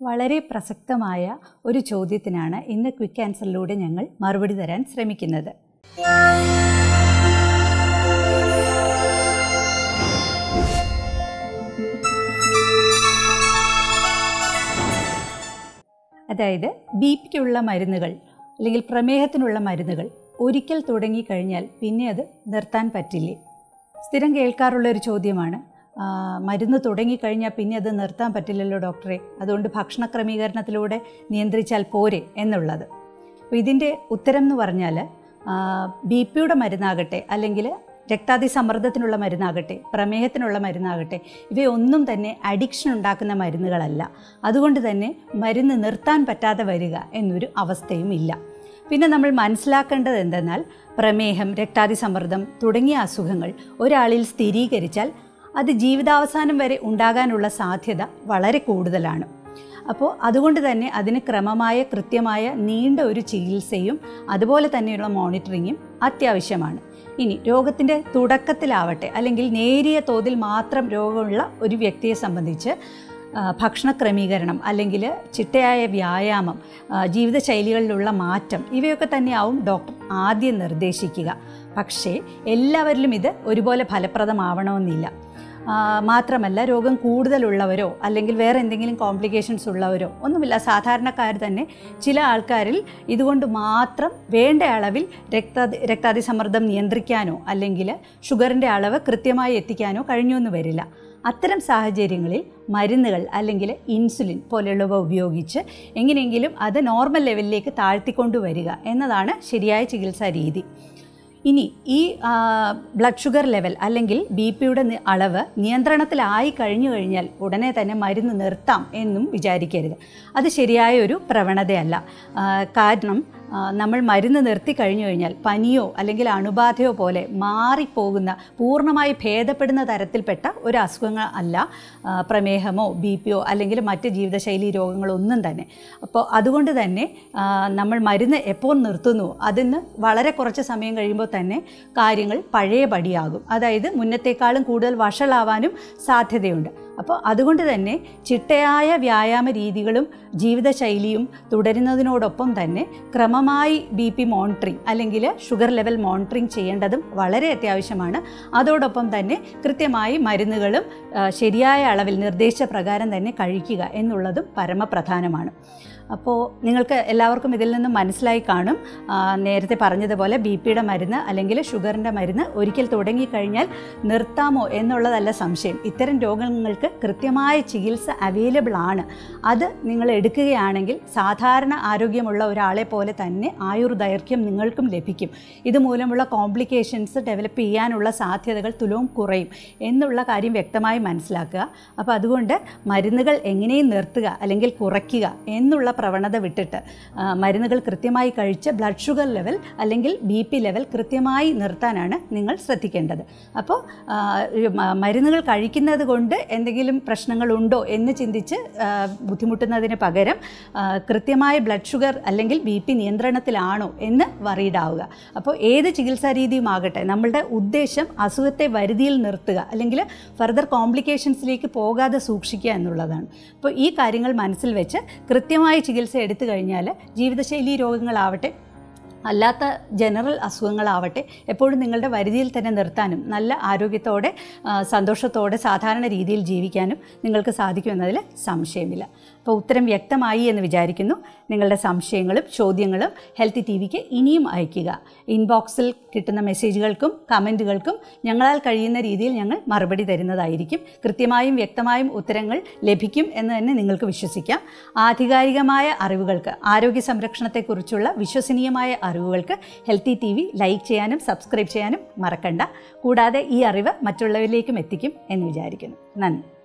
വളരെ പ്രസക്തമായ ഒരു ചോദ്യത്തിനാണ് ഇന്ന് ക്വിക്ക് ആൻസറിലൂടെ ഞങ്ങൾ മറുപടി തരാൻ ശ്രമിക്കുന്നത്. അതായത് ബി പിക്കുള്ള മരുന്നുകൾ അല്ലെങ്കിൽ പ്രമേഹത്തിനുള്ള മരുന്നുകൾ ഒരിക്കൽ തുടങ്ങിക്കഴിഞ്ഞാൽ പിന്നെ അത് നിർത്താൻ പറ്റില്ലേ? സ്ഥിരം കേൾക്കാറുള്ള ഒരു ചോദ്യമാണ്. മരുന്ന് തുടങ്ങിക്കഴിഞ്ഞാൽ പിന്നെ അത് നിർത്താൻ പറ്റില്ലല്ലോ ഡോക്ടറെ. അതുകൊണ്ട് ഭക്ഷണ ക്രമീകരണത്തിലൂടെ നിയന്ത്രിച്ചാൽ പോരെ എന്നുള്ളത്. അപ്പോൾ ഇതിന്റെ ഉത്തരം എന്ന് പറഞ്ഞാൽ ബി പിയുടെ മരുന്നാകട്ടെ അല്ലെങ്കിൽ രക്താതിസമ്മർദ്ദത്തിനുള്ള മരുന്നാകട്ടെ പ്രമേഹത്തിനുള്ള മരുന്നാകട്ടെ ഇവയൊന്നും തന്നെ അഡിക്ഷൻ ഉണ്ടാക്കുന്ന മരുന്നുകളല്ല. അതുകൊണ്ട് തന്നെ മരുന്ന് നിർത്താൻ പറ്റാതെ വരിക എന്നൊരു അവസ്ഥയും ഇല്ല. പിന്നെ നമ്മൾ മനസ്സിലാക്കേണ്ടത് എന്തെന്നാൽ പ്രമേഹം രക്താതിസമ്മർദ്ദം തുടങ്ങിയ അസുഖങ്ങൾ ഒരാളിൽ സ്ഥിരീകരിച്ചാൽ അത് ജീവിതാവസാനം വരെ ഉണ്ടാകാനുള്ള സാധ്യത വളരെ കൂടുതലാണ്. അപ്പോൾ അതുകൊണ്ട് തന്നെ അതിന് ക്രമമായ കൃത്യമായ നീണ്ട ഒരു ചികിത്സയും അതുപോലെ തന്നെയുള്ള മോണിറ്ററിങ്ങും അത്യാവശ്യമാണ്. ഇനി രോഗത്തിന്റെ തുടക്കത്തിലാവട്ടെ അല്ലെങ്കിൽ നേരിയ തോതിൽ മാത്രം രോഗമുള്ള ഒരു വ്യക്തിയെ സംബന്ധിച്ച് ഭക്ഷണ ക്രമീകരണം അല്ലെങ്കിൽ ചിട്ടയായ വ്യായാമം ജീവിതശൈലികളിലുള്ള മാറ്റം ഇവയൊക്കെ തന്നെയാവും ഡോക്ടർ ആദ്യം നിർദ്ദേശിക്കുക. പക്ഷേ എല്ലാവരിലും ഇത് ഒരുപോലെ ഫലപ്രദമാവണമെന്നില്ല. മാത്രമല്ല രോഗം കൂടുതലുള്ളവരോ അല്ലെങ്കിൽ വേറെ എന്തെങ്കിലും കോംപ്ലിക്കേഷൻസ് ഉള്ളവരോ ഒന്നുമില്ല. സാധാരണക്കാർ തന്നെ ചില ആൾക്കാരിൽ ഇതുകൊണ്ട് മാത്രം വേണ്ട അളവിൽ രക്താതി രക്താതിസമ്മർദ്ദം നിയന്ത്രിക്കാനോ അല്ലെങ്കിൽ ഷുഗറിന്റെ അളവ് കൃത്യമായി എത്തിക്കാനോ കഴിഞ്ഞൊന്നും വരില്ല. അത്തരം സാഹചര്യങ്ങളിൽ മരുന്നുകൾ അല്ലെങ്കിൽ ഇൻസുലിൻ പോലെയുള്ളവ ഉപയോഗിച്ച് എങ്ങനെയെങ്കിലും അത് നോർമൽ ലെവലിലേക്ക് താഴ്ത്തിക്കൊണ്ടുവരിക എന്നതാണ് ശരിയായ ചികിത്സാ രീതി. ഇനി ഈ ബ്ലഡ് ഷുഗർ ലെവൽ അല്ലെങ്കിൽ ബി പിയുടെ അളവ് നിയന്ത്രണത്തിലായി കഴിഞ്ഞു കഴിഞ്ഞാൽ ഉടനെ തന്നെ മരുന്ന് നിർത്താം എന്നും വിചാരിക്കരുത്. അത് ശരിയായ ഒരു പ്രവണതയല്ല കാരണം നമ്മൾ മരുന്ന് നിർത്തി കഴിഞ്ഞു കഴിഞ്ഞാൽ പനിയോ അല്ലെങ്കിൽ അണുബാധയോ പോലെ മാറിപ്പോകുന്ന പൂർണമായി ഭേദപ്പെടുന്ന തരത്തിൽപ്പെട്ട ഒരു അസുഖങ്ങൾ അല്ല പ്രമേഹമോ ബി പിയോ അല്ലെങ്കിൽ മറ്റ് ജീവിതശൈലി രോഗങ്ങളോ ഒന്നും തന്നെ. അപ്പോൾ അതുകൊണ്ട് തന്നെ നമ്മൾ മരുന്ന് എപ്പോൾ നിർത്തുന്നു അതിന് വളരെ കുറച്ച് സമയം കഴിയുമ്പോൾ തന്നെ കാര്യങ്ങൾ പഴയ പടിയാകും അതായത് മുന്നത്തേക്കാളും കൂടുതൽ വഷളാവാനും സാധ്യതയുണ്ട്. അപ്പോൾ അതുകൊണ്ട് തന്നെ ചിട്ടയായ വ്യായാമ രീതികളും ജീവിതശൈലിയും തുടരുന്നതിനോടൊപ്പം തന്നെ ക്രമമായി ബി പി മോണിറ്ററിങ് അല്ലെങ്കിൽ ഷുഗർ ലെവൽ മോണിറ്ററിങ് ചെയ്യേണ്ടതും വളരെ അത്യാവശ്യമാണ്. അതോടൊപ്പം തന്നെ കൃത്യമായി മരുന്നുകളും ശരിയായ അളവിൽ നിർദ്ദേശപ്രകാരം തന്നെ കഴിക്കുക എന്നുള്ളതും പരമപ്രധാനമാണ്. അപ്പോൾ നിങ്ങൾക്ക് എല്ലാവർക്കും ഇതിൽ നിന്നും മനസ്സിലായി കാണും. നേരത്തെ പറഞ്ഞതുപോലെ ബി പിയുടെ മരുന്ന് അല്ലെങ്കിൽ ഷുഗറിന്റെ മരുന്ന് ഒരിക്കൽ തുടങ്ങിക്കഴിഞ്ഞാൽ നിർത്താമോ എന്നുള്ളതല്ല സംശയം. ഇത്തരം രോഗങ്ങൾക്ക് കൃത്യമായ ചികിത്സ അവൈലബിൾ ആണ്. അത് നിങ്ങൾ എടുക്കുകയാണെങ്കിൽ സാധാരണ ആരോഗ്യമുള്ള ഒരാളെ പോലെ തന്നെ ആയുർദൈർഘ്യം നിങ്ങൾക്കും ലഭിക്കും. ഇതുമൂലമുള്ള കോംപ്ലിക്കേഷൻസ് ഡെവലപ്പ് ചെയ്യാനുള്ള സാധ്യതകൾ തുലവും കുറയും എന്നുള്ള കാര്യം വ്യക്തമായി മനസ്സിലാക്കുക. അപ്പോൾ അതുകൊണ്ട് മരുന്നുകൾ എങ്ങനെയും നിർത്തുക അല്ലെങ്കിൽ കുറയ്ക്കുക എന്നുള്ള പ്രവണത വിട്ടിട്ട് മരുന്നുകൾ കൃത്യമായി കഴിച്ച് ബ്ലഡ് ഷുഗർ ലെവൽ അല്ലെങ്കിൽ ബി പി ലെവൽ കൃത്യമായി നിർത്താനാണ് നിങ്ങൾ ശ്രദ്ധിക്കേണ്ടത്. അപ്പോൾ മരുന്നുകൾ കഴിക്കുന്നത് കൊണ്ട് എന്തെങ്കിലും പ്രശ്നങ്ങളുണ്ടോ എന്ന് ചിന്തിച്ച് ബുദ്ധിമുട്ടുന്നതിന് പകരം കൃത്യമായ ബ്ലഡ് ഷുഗർ അല്ലെങ്കിൽ ബി പി നിയന്ത്രണത്തിലാണോ എന്ന് വറീഡാവുക അപ്പോൾ ഏത് ചികിത്സാ രീതിയുമാകട്ടെ നമ്മളുടെ ഉദ്ദേശം അസുഖത്തെ വരുതിയിൽ നിർത്തുക അല്ലെങ്കിൽ ഫർദർ കോംപ്ലിക്കേഷൻസിലേക്ക് പോകാതെ സൂക്ഷിക്കുക എന്നുള്ളതാണ്. അപ്പോൾ ഈ കാര്യങ്ങൾ മനസ്സിൽ വെച്ച് കൃത്യമായ ചികിത്സ എടുത്തു കഴിഞ്ഞാൽ ജീവിതശൈലി രോഗങ്ങളാവട്ടെ അല്ലാത്ത ജനറൽ അസുഖങ്ങളാവട്ടെ എപ്പോഴും നിങ്ങളുടെ വരുതിയിൽ തന്നെ നിർത്താനും നല്ല ആരോഗ്യത്തോടെ സന്തോഷത്തോടെ സാധാരണ രീതിയിൽ ജീവിക്കാനും നിങ്ങൾക്ക് സാധിക്കുമെന്നതിൽ സംശയമില്ല. അപ്പോൾ ഉത്തരം വ്യക്തമായി എന്ന് വിചാരിക്കുന്നു. നിങ്ങളുടെ സംശയങ്ങളും ചോദ്യങ്ങളും ഹെൽത്തി ടി വിക്ക് ഇനിയും അയയ്ക്കുക. ഇൻബോക്സിൽ കിട്ടുന്ന മെസ്സേജുകൾക്കും കമന്റുകൾക്കും ഞങ്ങളാൽ കഴിയുന്ന രീതിയിൽ ഞങ്ങൾ മറുപടി തരുന്നതായിരിക്കും. കൃത്യമായും വ്യക്തമായും ഉത്തരങ്ങൾ ലഭിക്കും എന്ന് തന്നെ നിങ്ങൾക്ക് വിശ്വസിക്കാം. ആധികാരികമായ അറിവുകൾക്ക് ആരോഗ്യ സംരക്ഷണത്തെക്കുറിച്ചുള്ള വിശ്വസനീയമായ അറിവുകൾക്ക് ഹെൽത്തി ടി വി ലൈക്ക് ചെയ്യാനും സബ്സ്ക്രൈബ് ചെയ്യാനും മറക്കണ്ട. കൂടാതെ ഈ അറിവ് മറ്റുള്ളവരിലേക്കും എത്തിക്കും എന്ന് വിചാരിക്കുന്നു. നന്ദി.